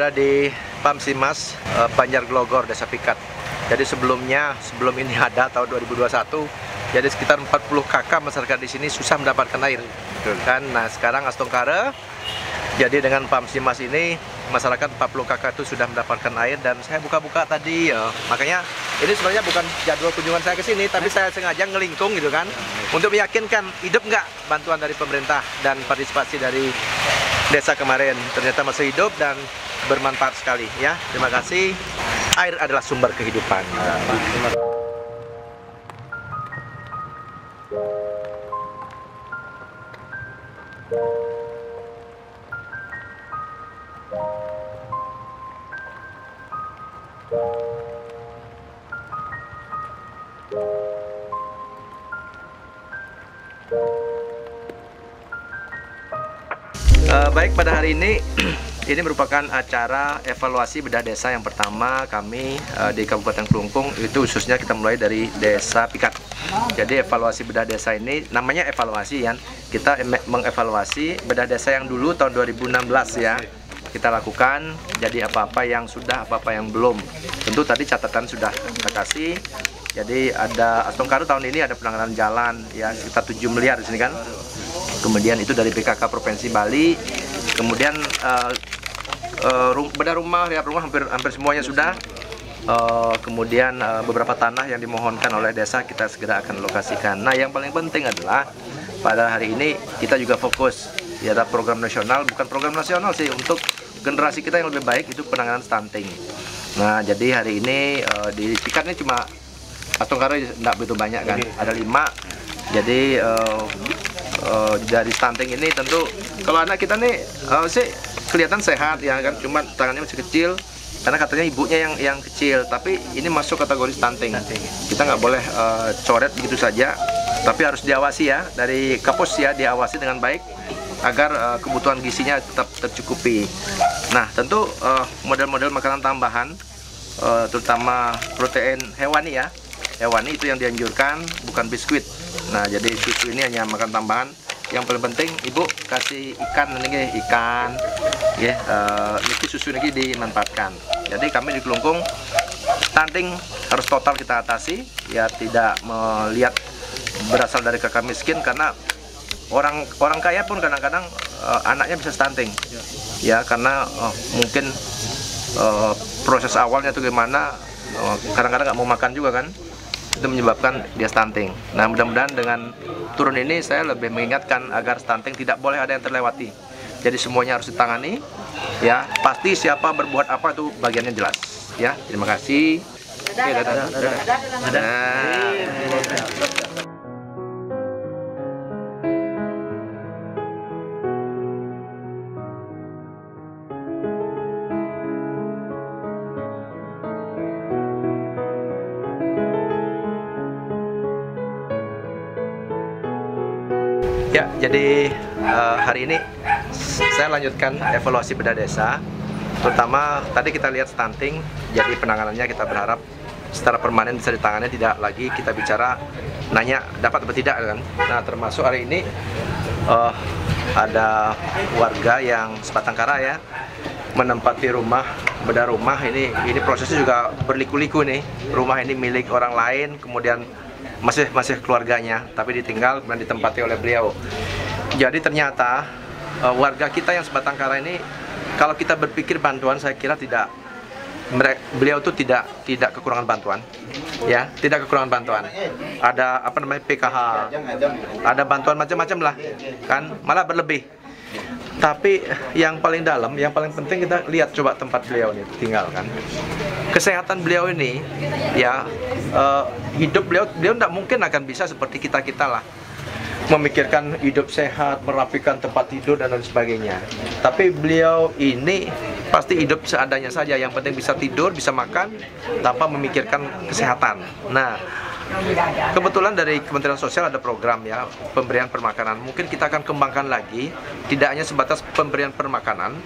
Berada di Pamsimas, eh, Banjar Glogor, Desa Pikat. Jadi sebelumnya, sebelum ini ada tahun 2021, jadi sekitar 40 kakak masyarakat di sini susah mendapatkan air. Gitu kan? Nah sekarang Astongkara, jadi dengan Pamsimas ini masyarakat 40 kakak itu sudah mendapatkan air dan saya buka-buka tadi ya. Makanya ini sebenarnya bukan jadwal kunjungan saya ke sini, tapi saya sengaja ngelingkung gitu kan untuk meyakinkan hidup nggak bantuan dari pemerintah dan partisipasi dari desa kemarin ternyata masih hidup dan bermanfaat sekali ya. Terima kasih. Air adalah sumber kehidupan. Eh, baik pada hari ini ini merupakan acara evaluasi bedah desa yang pertama kami eh, di Kabupaten Kelungkung itu khususnya kita mulai dari desa Pikat. Jadi evaluasi bedah desa ini namanya evaluasi ya. Kita mengevaluasi bedah desa yang dulu tahun 2016 ya. Kita lakukan jadi apa-apa yang sudah apa-apa yang belum. Tentu tadi catatan sudah kita kasih. Jadi ada Astongkaru tahun ini ada penanganan jalan ya sekitar 7 miliar di sini kan kemudian itu dari PKK Provinsi Bali, kemudian eh, eh, ru- bedah rumah, lihat rumah hampir hampir semuanya sudah. Eh, kemudian eh, beberapa tanah yang dimohonkan oleh desa kita segera akan lokasikan. Nah, yang paling penting adalah pada hari ini kita juga fokus ya ada program nasional, bukan program nasional sih untuk generasi kita yang lebih baik itu penanganan stunting. Nah, jadi hari ini eh, di ini cuma Astongkara tidak begitu banyak kan, ada lima. Jadi eh, eh, dari stunting ini tentu kalau anak kita nih eh, sih kelihatan sehat ya kan, cuma tangannya masih kecil karena katanya ibunya yang yang kecil. Tapi ini masuk kategori stunting. Kita nggak boleh eh, coret begitu saja, tapi harus diawasi ya dari kapus ya diawasi dengan baik agar eh, kebutuhan gizinya tetap tercukupi. Nah tentu model-model makanan tambahan eh, terutama protein hewani ya hewani itu yang dianjurkan bukan biskuit. Nah jadi susu ini hanya makan tambahan. Yang paling penting ibu kasih ikan ini ikan ya ini susu ini dimanfaatkan. Jadi kami di Kelungkung stunting harus total kita atasi ya tidak melihat berasal dari kakak miskin karena orang orang kaya pun kadang-kadang eh, anaknya bisa stunting. Ya karena eh, mungkin eh, proses awalnya itu gimana kadang-kadang nggak mau makan juga kan itu menyebabkan dia stunting. Nah mudah-mudahan dengan turun ini saya lebih mengingatkan agar stunting tidak boleh ada yang terlewati. Jadi semuanya harus ditangani. Ya pasti siapa berbuat apa itu bagiannya jelas. Ya terima kasih. Oke, dadah. Dadah. Dadah. Ya, jadi eh, hari ini saya lanjutkan evaluasi bedah desa. Terutama tadi kita lihat stunting, jadi penanganannya kita berharap secara permanen bisa ditangani, tidak lagi kita bicara nanya dapat atau tidak kan. Nah, termasuk hari ini eh, ada warga yang sebatang kara ya menempati rumah bedah rumah ini ini prosesnya juga berliku-liku nih. Rumah ini milik orang lain, kemudian masih masih keluarganya tapi ditinggal dan ditempati oleh beliau. Jadi ternyata eh, warga kita yang sebatang kara ini kalau kita berpikir bantuan saya kira tidak mere- beliau tuh tidak tidak kekurangan bantuan ya tidak kekurangan bantuan. Ada apa namanya PKH ada bantuan macam-macam lah kan? Malah berlebih tapi yang paling dalam yang paling penting kita lihat coba tempat beliau ini tinggal kan kesehatan beliau ini ya eh, hidup beliau beliau tidak mungkin akan bisa seperti kita kita lah memikirkan hidup sehat, merapikan tempat tidur dan lain sebagainya. Tapi beliau ini pasti hidup seadanya saja. Yang penting bisa tidur, bisa makan tanpa memikirkan kesehatan. Nah, kebetulan dari Kementerian Sosial ada program ya pemberian permakanan. Mungkin kita akan kembangkan lagi, tidak hanya sebatas pemberian permakanan,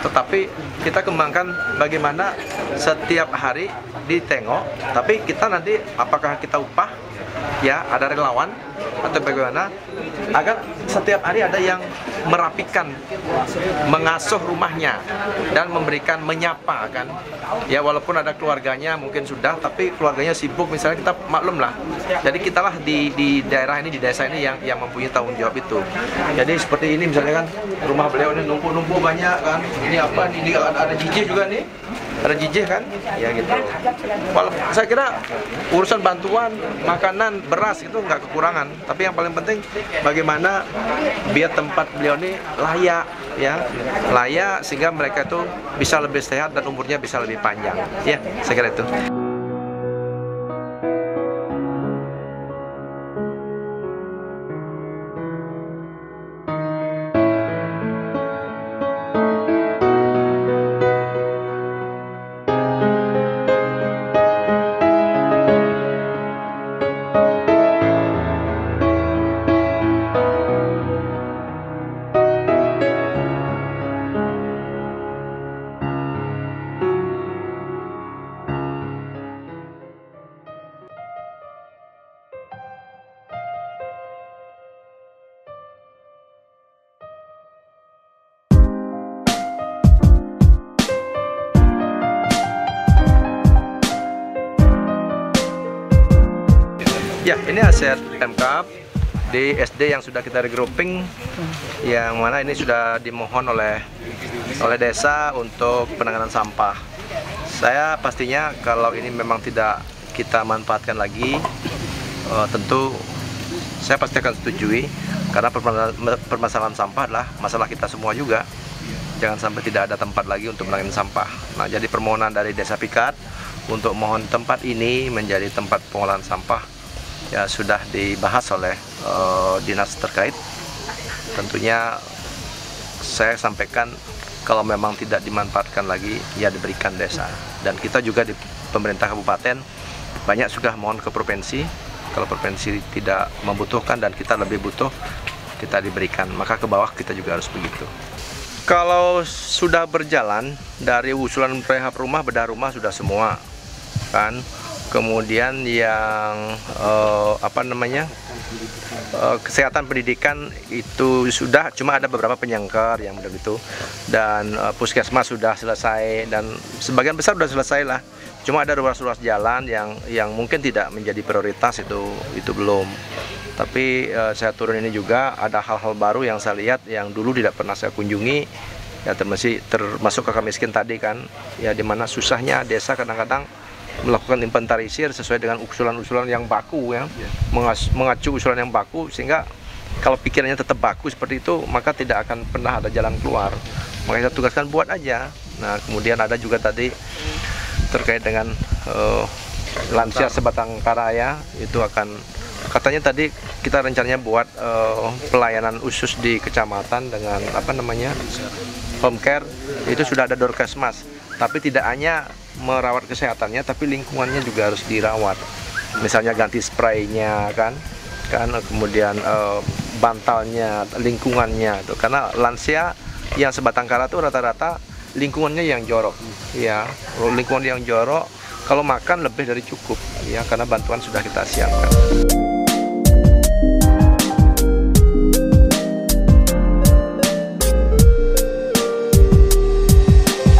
tetapi kita kembangkan bagaimana setiap hari ditengok. Tapi kita nanti apakah kita upah ya ada relawan atau bagaimana agar setiap hari ada yang merapikan mengasuh rumahnya dan memberikan menyapa kan? Ya walaupun ada keluarganya mungkin sudah tapi keluarganya sibuk. Misalnya kita maklum lah. Jadi kitalah di di daerah ini di desa ini yang yang mempunyai tanggung jawab itu. Jadi seperti ini misalnya kan rumah beliau ini numpuk-numpuk banyak kan? Ini apa? Ini ada, ada jijik juga nih ada jijik kan? Ya gitu. Walaupun saya kira urusan bantuan makanan beras itu nggak kekurangan. Tapi yang paling penting bagaimana biar tempat beliau ini layak ya. Layak sehingga mereka itu bisa lebih sehat dan umurnya bisa lebih panjang. Ya saya kira itu Ya, ini aset Pemkap di SD yang sudah kita regrouping yang mana ini sudah dimohon oleh oleh desa untuk penanganan sampah. Saya pastinya kalau ini memang tidak kita manfaatkan lagi uh, tentu saya pasti akan setujui karena permasalahan sampah adalah masalah kita semua juga. Jangan sampai tidak ada tempat lagi untuk menangani sampah. Nah, jadi permohonan dari Desa Pikat untuk mohon tempat ini menjadi tempat pengolahan sampah ya sudah dibahas oleh uh, dinas terkait. Tentunya saya sampaikan kalau memang tidak dimanfaatkan lagi ya diberikan desa. Dan kita juga di pemerintah kabupaten banyak sudah mohon ke provinsi. Kalau provinsi tidak membutuhkan dan kita lebih butuh kita diberikan. Maka ke bawah kita juga harus begitu. Kalau sudah berjalan dari usulan prehab rumah bedah rumah sudah semua kan kemudian yang uh, apa namanya uh, kesehatan pendidikan itu sudah cuma ada beberapa penyangkar yang begitu dan uh, puskesmas sudah selesai dan sebagian besar sudah selesai lah. Cuma ada ruas-ruas jalan yang yang mungkin tidak menjadi prioritas itu itu belum. Tapi uh, saya turun ini juga ada hal-hal baru yang saya lihat yang dulu tidak pernah saya kunjungi. Ya termasuk termasuk kakak miskin tadi kan. Ya di mana susahnya desa kadang-kadang melakukan inventarisir sesuai dengan usulan-usulan yang baku ya. Mengacu usulan yang baku sehingga kalau pikirannya tetap baku seperti itu maka tidak akan pernah ada jalan keluar. Maka kita tugaskan buat aja. Nah kemudian ada juga tadi terkait dengan uh, lansia sebatang. kara ya. Itu akan katanya tadi kita rencananya buat uh, pelayanan khusus di kecamatan dengan apa namanya home care. Itu sudah ada dorkesmas tapi tidak hanya merawat kesehatannya tapi lingkungannya juga harus dirawat. Misalnya ganti spraynya kan? Kan kemudian uh, bantalnya lingkungannya tuh karena lansia yang sebatang kara tuh rata-rata lingkungannya yang jorok. Ya lingkungan yang jorok kalau makan lebih dari cukup. Ya karena bantuan sudah kita siapkan